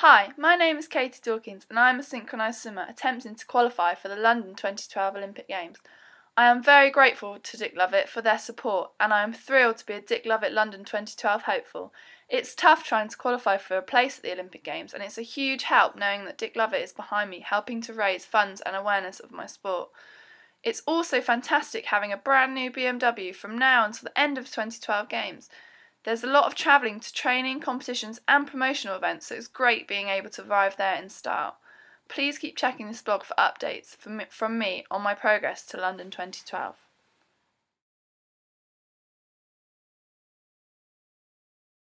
Hi, my name is Katie Dawkins and I am a synchronised swimmer attempting to qualify for the London 2012 Olympic Games. I am very grateful to Dick Lovett for their support and I am thrilled to be a Dick Lovett London 2012 hopeful. It's tough trying to qualify for a place at the Olympic Games and it's a huge help knowing that Dick Lovett is behind me helping to raise funds and awareness of my sport. It's also fantastic having a brand new BMW from now until the end of 2012 Games. There's a lot of travelling to training, competitions, and promotional events, so it's great being able to arrive there in style. Please keep checking this blog for updates from me on my progress to London 2012.